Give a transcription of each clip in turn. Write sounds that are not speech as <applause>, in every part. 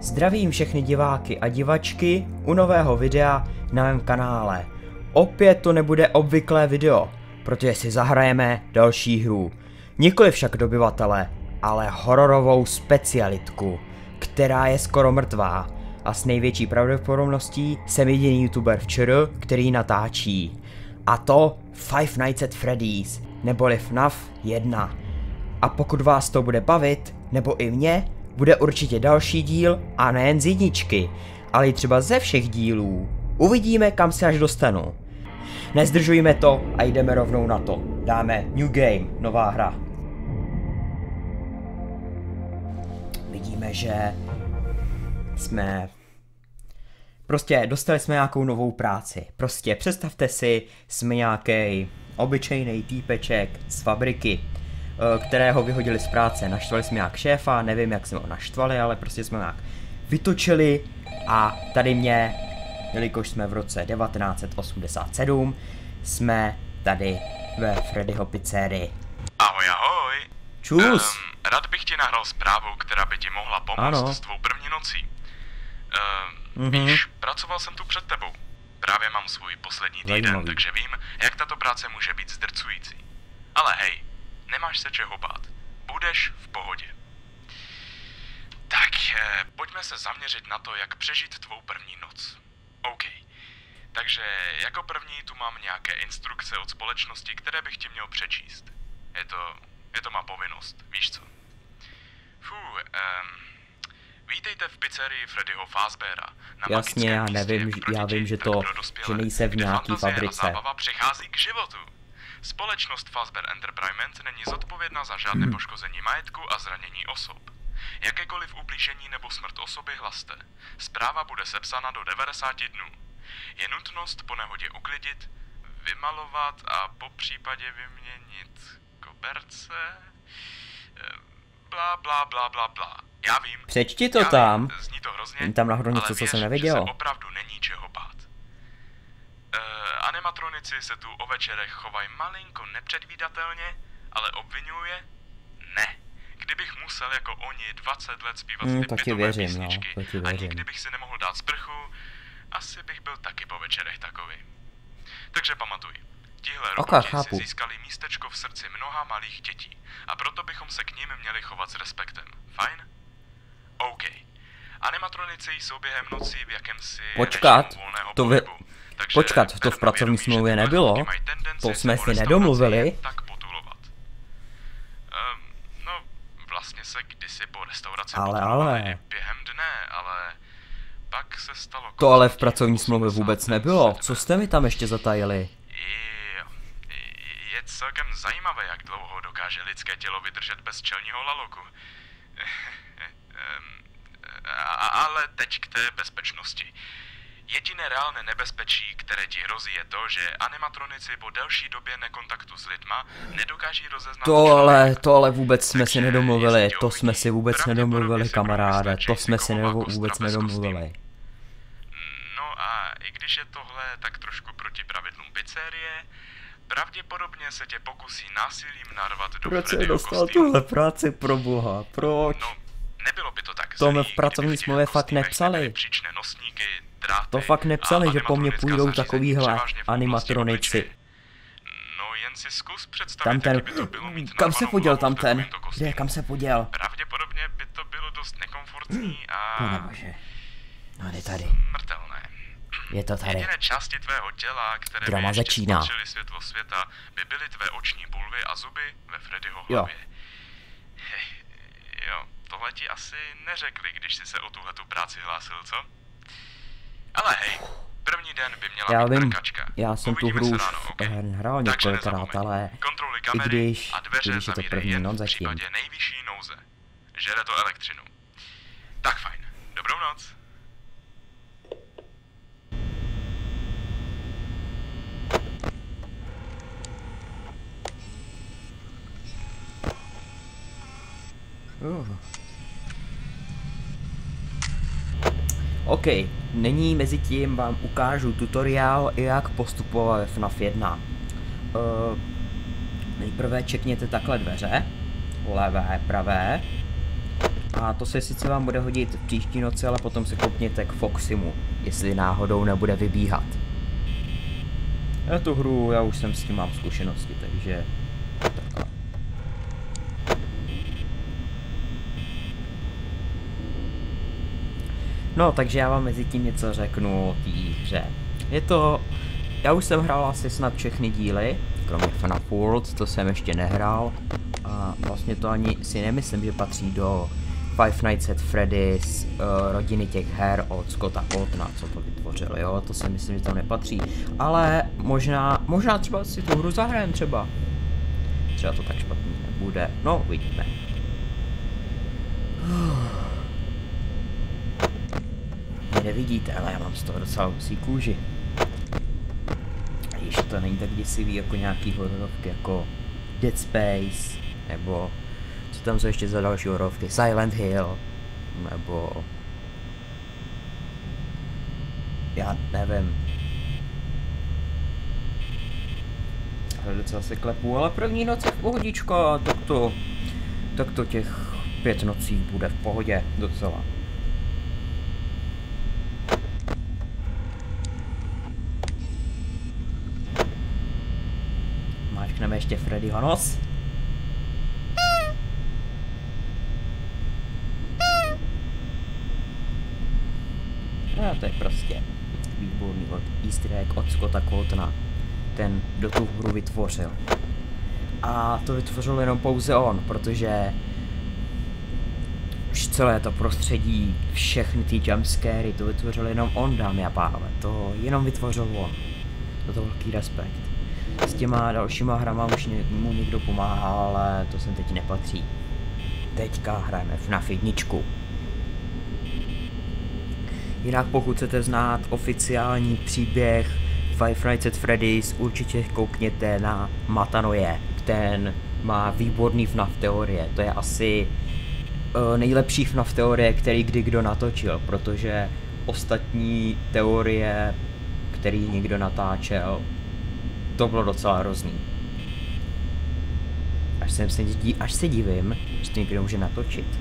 Zdravím všechny diváky a divačky u nového videa na mém kanále. Opět to nebude obvyklé video, protože si zahrajeme další hru. Nikoli však dobyvatele, ale hororovou specialitku, která je skoro mrtvá a s největší pravděpodobností jsem jediný youtuber v ČR, který natáčí. A to Five Nights at Freddy's, neboli FNAF 1. A pokud vás to bude bavit, nebo i mě, bude určitě další díl a nejen z jedničky, ale i třeba ze všech dílů. Uvidíme, kam se až dostanu. Nezdržujeme to a jdeme rovnou na to. Dáme New Game, nová hra. Vidíme, že jsme Prostě dostali jsme nějakou novou práci. Prostě představte si, jsme nějaký obyčejný týpeček z fabriky, kterého vyhodili z práce. Naštvali jsme nějak šéfa, nevím jak jsme ho naštvali, ale prostě jsme ho nějak vytočili a tady mě, jelikož jsme v roce 1987, jsme tady ve Freddyho pizzerii. Ahoj, ahoj. Čus! Um, rád bych ti nahrál zprávu, která by ti mohla pomoct Ano. s tvou první nocí. Um, Mhm. Víš, pracoval jsem tu před tebou. Právě mám svůj poslední týden, Zajímavý. takže vím, jak tato práce může být zdrcující. Ale hej, nemáš se čeho bát. Budeš v pohodě. Tak, eh, pojďme se zaměřit na to, jak přežít tvou první noc. OK. Takže jako první tu mám nějaké instrukce od společnosti, které bych ti měl přečíst. Je to, je to má povinnost, víš co? Fú, um, vítejte v pizzerii Freddyho Fazbera. Na Jasně, já místě nevím, jak že- pro já vím, že to- že nejsem v nějaký fabrice. A zábava přichází k životu. Společnost Fazbear Entertainment není zodpovědná za žádné Hmm. poškození majetku a zranění osob. Jakékoliv ublížení nebo smrt osoby hlaste. Zpráva bude sepsána do 90 dnů. Je nutnost po nehodě uklidit, vymalovat a po případě vyměnit koberce. Eh, Bla, bla, bla, bla, bla. Já vím. Přečti to já tam. Vím, zní to hrozně. Není tam náhodou něco, co věř, jsem neviděl. se opravdu není čeho bát. Uh, animatronici se tu o večerech chovají malinko nepředvídatelně, ale obvinuje? Ne. Kdybych musel jako oni 20 let zpívat Hmm, ty pitové věřím, písničky, no, to ti ani věřím. kdybych si nemohl dát sprchu, asi bych byl taky po večerech takový. Takže pamatuj, tihle roboti chápu. si získali místečko v srdci mnoha malých dětí a proto bychom se k ním měli chovat s respektem. Fajn? OK. Animatronici jsou během noci v jakémsi Počkat, to vy-. Takže počkat, to v pracovní smlouvě nebylo? To jsme si nedomluvili. Tak potulovat. Um, no, vlastně se kdysi po restauraci Ale, ale. během dne, ale pak se stalo... To ale v pracovní smlouvě vůbec 87. nebylo. Co jste mi tam ještě zatajili? Je celkem zajímavé, jak dlouho dokáže lidské tělo vydržet bez čelního laloku. <laughs> Ehm, Ale teď k té bezpečnosti. Jediné reálné nebezpečí, které ti hrozí, je to, že animatronici po delší době nekontaktu s lidma nedokáží rozeznat To ale, to ale vůbec jsme si nedomluvili, to jsme si vůbec pravděpodobně nedomluvili, kamaráde, to jsi jsme si nebo vůbec nedomluvili. No a i když je tohle tak trošku proti pravidlům pizzerie, pravděpodobně se tě pokusí násilím narvat do Proč jsem Freddyho dostal tuhle práci pro boha, proč? No, nebylo by to tak To zlý, v pracovní smlouvě fakt nepsali. příčné dráty To fakt nepsali, že po mně půjdou takovýhle animatronici. No jen si zkus představit, Tam ten, by to bylo mít kam se poděl tam ten? Kde, kam se poděl? Pravděpodobně by to bylo dost nekomfortní a Panebože. No je tady, smrtelné. je to tady. Jediné části tvého těla, které Drama by začíná. světlo světa, by byly tvé oční bulvy a zuby ve Freddyho Jo. hlavě. Jo, tohle ti asi neřekli, když jsi se o tuhle tu práci hlásil, co? Ale hej, první den by měla Já být vím, já jsem tu Uvidíme hru se už ráno, ok? hrál několikrát, ale Kontroly i kamery když, a dveře když je to první noc zatím. případě nejvyšší nouze. Žere to elektřinu. Tak fajn. Dobrou noc. Uh. OK, nyní mezi tím vám ukážu tutoriál, jak postupovat ve FNAF 1. Uh, nejprve čekněte takhle dveře, levé, pravé, A to se sice vám bude hodit v příští noci, ale potom se koukněte k Foximu, jestli náhodou nebude vybíhat. Já tu hru, já už jsem s tím mám zkušenosti, takže... No, takže já vám mezi tím něco řeknu o té hře. Je to... Já už jsem hrál asi snad všechny díly, kromě FNAF World, to jsem ještě nehrál. A vlastně to ani si nemyslím, že patří do Five Nights at Freddy's uh, rodiny těch her od Scotta Coltona, co to vytvořil, jo, to si myslím, že tam nepatří. Ale možná, možná třeba si tu hru zahrajem třeba. Třeba to tak špatný nebude, no uvidíme. <sighs> nevidíte, ale já mám z toho docela husí kůži. Již to není tak děsivý jako nějaký hororovky jako Dead Space, nebo co tam jsou ještě za další hororovky, Silent Hill, nebo já nevím. Ale docela se klepu, ale první noc je v pohodička, tak to, tak to těch pět nocí bude v pohodě docela. Ještě Freddyho nos. No to je prostě výborný od easter egg od Scotta Coltona. Ten, kdo tu hru vytvořil. A to vytvořil jenom pouze on, protože už celé to prostředí, všechny ty jumpscary, to vytvořil jenom on, dámy a pánové. To jenom vytvořil on. To to velký respekt. S těma dalšíma hrama už mu někdo pomáhal, ale to sem teď nepatří. Teďka hrajeme FNAF jedničku. Jinak pokud chcete znát oficiální příběh Five Nights at Freddy's, určitě koukněte na Matanoje. Ten má výborný FNAF teorie. To je asi uh, nejlepší FNAF teorie, který kdy kdo natočil, protože ostatní teorie, který někdo natáčel, to bylo docela hrozný. Až, jsem se, dí, až se divím, že to někdo může natočit.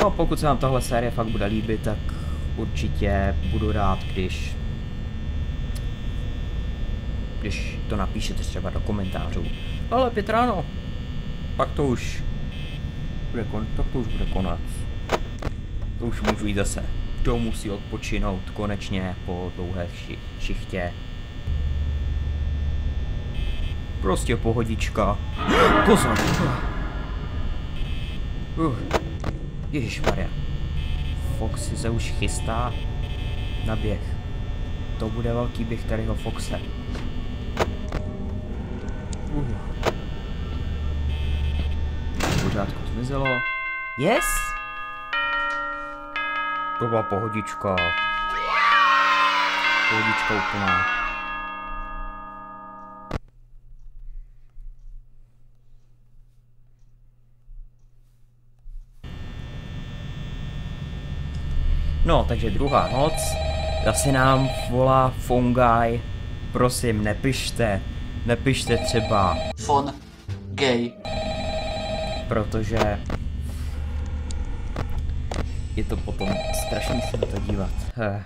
No, pokud se vám tahle série fakt bude líbit, tak určitě budu rád, když když to napíšete třeba do komentářů. Ale pět ráno, pak to už bude kon, tak to už bude konec. To už můžu jít zase domů si odpočinout konečně po dlouhé ši šichtě. Prostě pohodička. <gasps> Pozor. Uh. Ježišmarja. Foxy se už chystá na běh. To bude velký běh tadyho Foxe. Uh. Pořádku zmizelo. Yes! To byla pohodička. Pohodička úplná. No, takže druhá noc. Zase nám volá Fungi. Prosím, nepište. Nepište třeba. Fon. Gay. Protože je to potom strašný se na to dívat. Eh.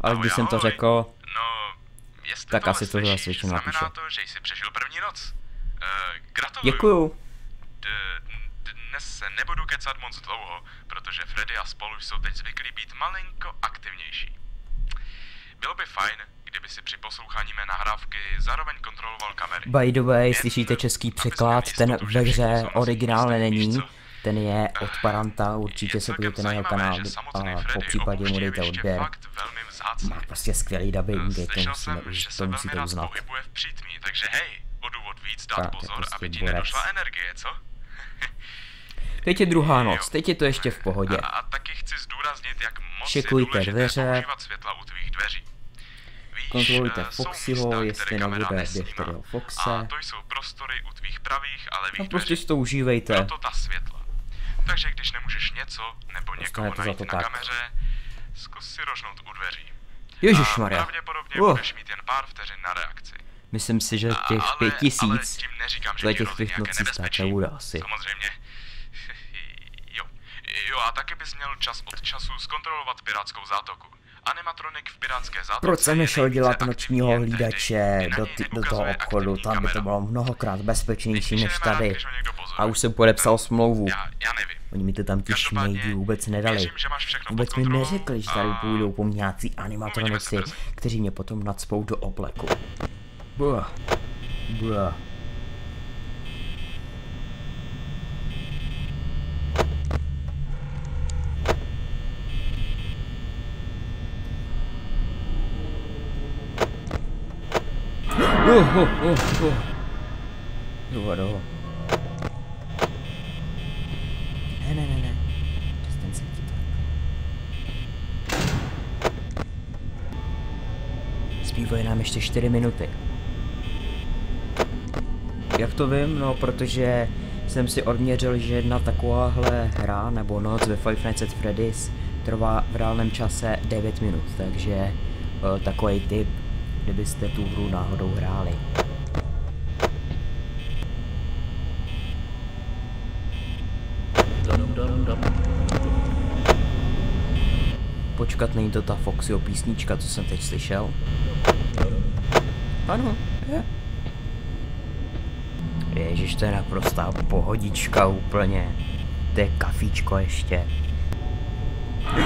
Ale když jsem to řekl, no, jestli tak asi to zase většinou znamená napíše. to, že jsi přežil první noc. Uh, gratuluju. Děkuju. D- dnes se nebudu kecat moc dlouho, protože Freddy a spolu jsou teď zvyklí být malinko aktivnější. Bylo by fajn, kdyby si při poslouchání mé nahrávky zároveň kontroloval kamery. By the way, slyšíte český překlad, ten ve hře jsou na originál stejné není, co? Ten je od Paranta, určitě Je se podívejte na jeho kanál a po případě mu dejte odběr. Má prostě skvělý dubbing, je to musíme, už, to musíte uznat. v přítmí, takže hej, o důvod víc dát Tak, pozor, prostě aby ti borec. nedošla energie, co? <laughs> Teď je druhá noc, teď je to ještě v pohodě. A, a taky chci zdůraznit, jak moc je dveře. světla u tvých dveří. Víš, Kontrolujte eh, Foxyho, jestli nebude běh tady o Foxe. A to jsou prostory u tvých pravých a levých A prostě si to užívejte. Proto ta světla. Takže když nemůžeš něco nebo někoho Dostanete za najít to na tak. kameře, zkus si rožnout u dveří. Ježišmarja. A pravděpodobně Uh. budeš mít jen pár vteřin na reakci. Myslím si, že těch ale- pět Ale tisíc, tím neříkám, že těch pět nocí stát nebude asi. Samozřejmě. <laughs> Jo. Jo, a taky bys měl čas od času zkontrolovat pirátskou zátoku. Animatronik v pirátské zátoce Proč jsem nešel dělat nočního hlídače do, ty, do toho obchodu, tam by to bylo mnohokrát bezpečnější než tady. A už jsem podepsal smlouvu. Já, já nevím. Oni mi to tam ti šmejdi vůbec nedali. věřím, Vůbec mi neřekli, že tady půjdou po nějací animatronici, kteří mě potom nadspou do obleku. Buh. Buh. Uh, uh, uh, uh. Jo, jo. Ne, ne, ne, ne. Přestaň se chytat. Zbývají nám ještě 4 minuty. Jak to vím? No, protože jsem si odměřil, že jedna takováhle hra nebo noc ve Five Nights at Freddy's trvá v reálném čase 9 minut, takže uh, takový tip, kdybyste tu hru náhodou hráli. Počkat, není to ta Foxyho písnička, co jsem teď slyšel? Ano, je. Ježiš, to je naprostá pohodička úplně. To je kafíčko ještě. Uh,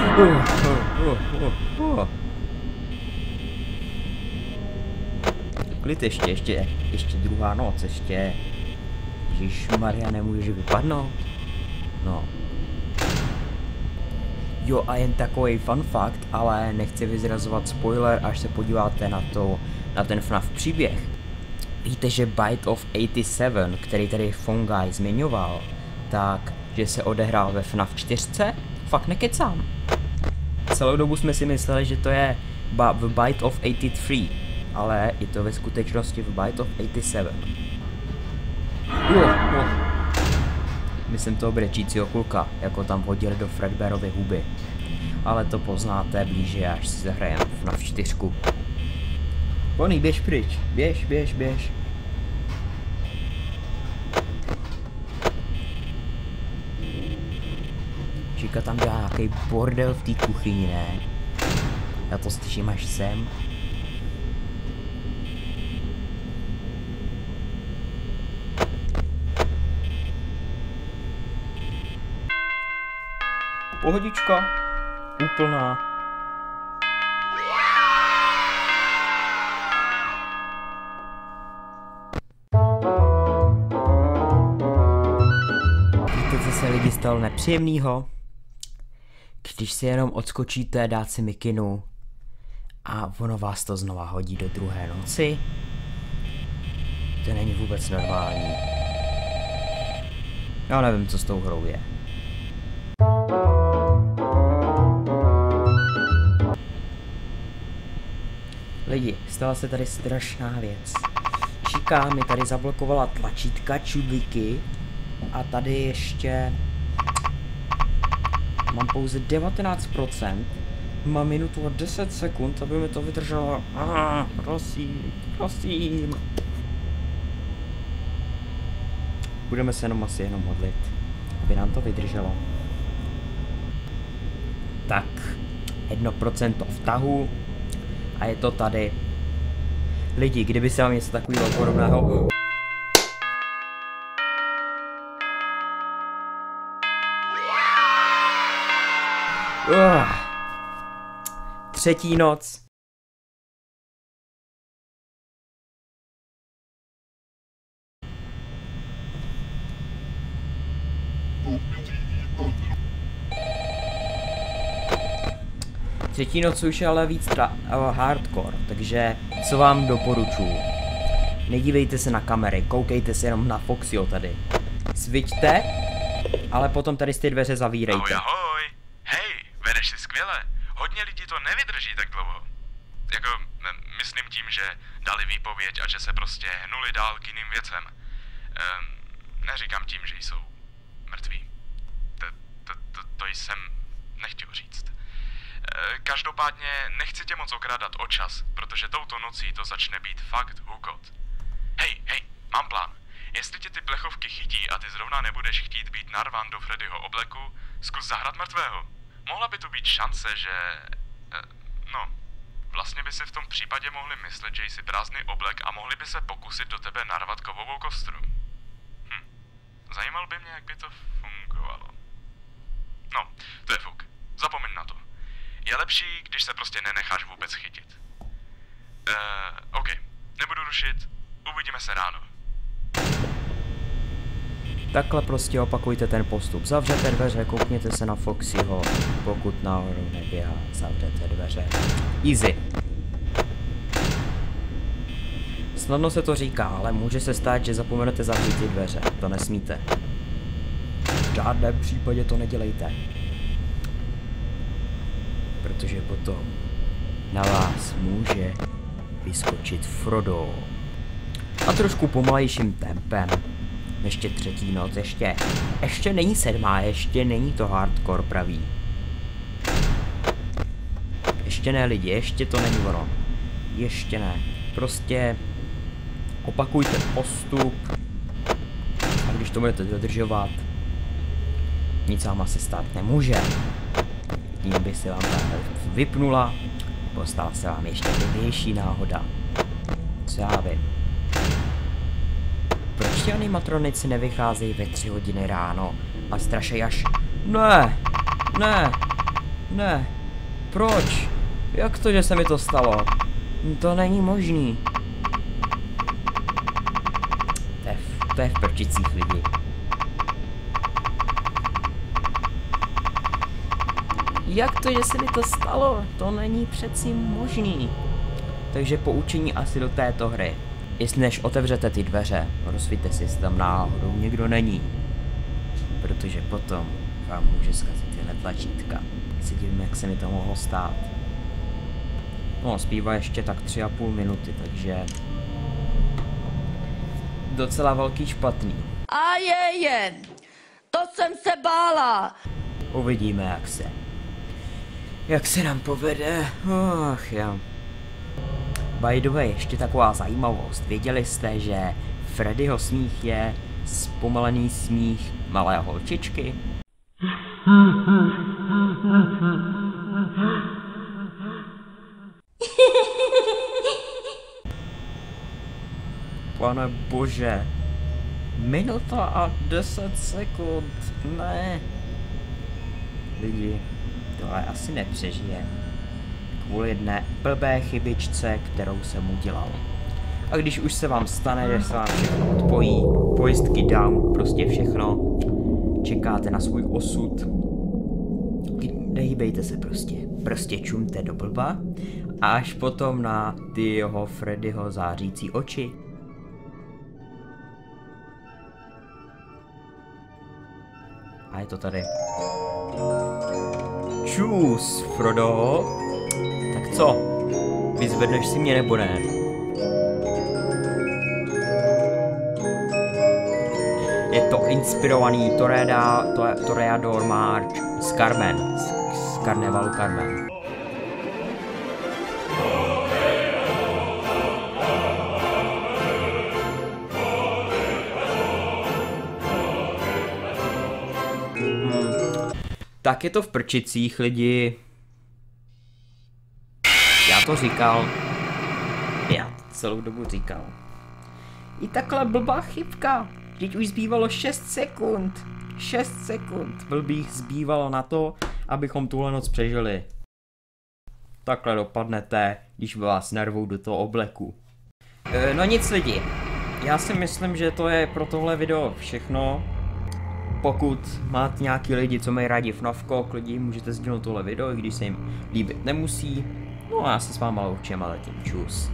uh, uh, uh, uh. Klid ještě, ještě, ještě druhá noc, ještě... Ježíš Maria, nemůžeš vypadnout? No. Jo a jen takový fun fact, ale nechci vyzrazovat spoiler, až se podíváte na to, na ten FNAF příběh. Víte, že Bite of 87, který tady Fungi zmiňoval, tak, že se odehrál ve FNAF 4? Fakt nekecám. Celou dobu jsme si mysleli, že to je v Bite of 83, ale je to ve skutečnosti v Bite of 87. Uh, uh. Myslím toho brečícího kluka, jako tam hodili do Fredbearovy huby. Ale to poznáte blíže, až si zahrajem FNAF 4. Bonnie, běž pryč, běž, běž, běž. Číka tam dělá nějaký bordel v té kuchyni, ne? Já to slyším až sem. Pohodička. Úplná. Víte, co se lidi stalo nepříjemného? Když si jenom odskočíte dát si mikinu a ono vás to znova hodí do druhé noci, to není vůbec normální. Já nevím, co s tou hrou je. Lidi, stala se tady strašná věc. Šiká mi tady zablokovala tlačítka čudliky a tady ještě mám pouze 19%. Mám minutu a 10 sekund, aby mi to vydrželo. Ah, prosím, prosím. Budeme se jenom asi jenom modlit, aby nám to vydrželo. Tak, 1% vtahu a je to tady. Lidi, kdyby se vám něco takového podobného... Uh. Třetí noc. Třetí noc už je ale víc uh, hardcore, takže co vám doporučuji? Nedívejte se na kamery, koukejte se jenom na Foxyho tady. Svičte, ale potom tady z ty dveře zavírejte. Ahoj, ahoj. Hej, vedeš si skvěle. Hodně lidí to nevydrží tak dlouho. Jako, myslím tím, že dali výpověď a že se prostě hnuli dál k jiným věcem. Um, neříkám tím, že jsou mrtví. To, to, to, to jsem nechtěl říct. Eh, Každopádně nechci tě moc okrádat o čas, protože touto nocí to začne být fakt hukot. Hej, hej, mám plán. Jestli tě ty plechovky chytí a ty zrovna nebudeš chtít být narván do Freddyho obleku, zkus zahrát mrtvého. Mohla by tu být šance, že... Eh, no, vlastně by si v tom případě mohli myslet, že jsi prázdný oblek a mohli by se pokusit do tebe narvat kovovou kostru. Hm. Zajímal by mě, jak by to fungovalo. No, to je fuk. Zapomeň na to. Je lepší, když se prostě nenecháš vůbec chytit. Uh, OK, nebudu rušit, uvidíme se ráno. Takhle prostě opakujte ten postup. Zavřete dveře, koukněte se na Foxyho, pokud náhodou neběhá, zavřete dveře. Easy. Snadno se to říká, ale může se stát, že zapomenete zavřít ty dveře. To nesmíte. V žádném případě to nedělejte. Protože potom na vás může vyskočit Frodo. A trošku pomalejším tempem. Ještě třetí noc, ještě, ještě není sedmá, ještě není to hardcore pravý. Ještě ne lidi, ještě to není ono. Ještě ne. Prostě opakujte postup a když to budete dodržovat, nic vám asi stát nemůže. Tím by se vám vypnula, nebo stala se vám ještě větší náhoda. Co já vím. Proč ti animatronici nevycházejí ve tři hodiny ráno a strašej až... Ne, ne, ne, proč? Jak to, že se mi to stalo? To není možný. To je, v, to je v prčicích lidi. Jak to, že se mi to stalo? To není přeci možný. Takže poučení asi do této hry. Jestli než otevřete ty dveře, rozvíte si, jestli tam náhodou někdo není. Protože potom vám může zkazit tyhle tlačítka. Si divím, jak se mi to mohlo stát. No, zpívá ještě tak tři a půl minuty, takže... Docela velký špatný. A je jen. To jsem se bála. Uvidíme, jak se. Jak se nám povede. Ach, já. By the way, ještě taková zajímavost. Věděli jste, že Freddyho smích je zpomalený smích malé holčičky? <laughs> Pane bože. Minuta a 10 sekund. Ne. Lidi, tohle asi nepřežije kvůli jedné blbé chybičce, kterou jsem udělal. A když už se vám stane, že se vám všechno odpojí, pojistky down, prostě všechno, čekáte na svůj osud, nehýbejte se prostě, prostě čumte do blba a až potom na ty jeho Freddyho zářící oči. A je to tady. Čus, Frodo. Tak co? Vyzvedneš si mě nebo ne? Je to inspirovaný to, Toreador March z Carmen, z, z karnevalu Carmen. Tak je to v prčicích lidi. Já to říkal. Já to celou dobu říkal. I takhle blbá chybka. Teď už zbývalo 6 sekund. 6 sekund blbých zbývalo na to, abychom tuhle noc přežili. Takhle dopadnete, když vás nervou do toho obleku. E, no nic lidi, já si myslím, že to je pro tohle video všechno. Pokud máte nějaký lidi, co mají rádi FNAFko, klidně můžete sdílet tohle video, i když se jim líbit nemusí. No a já se s váma loučím, ale tím čus.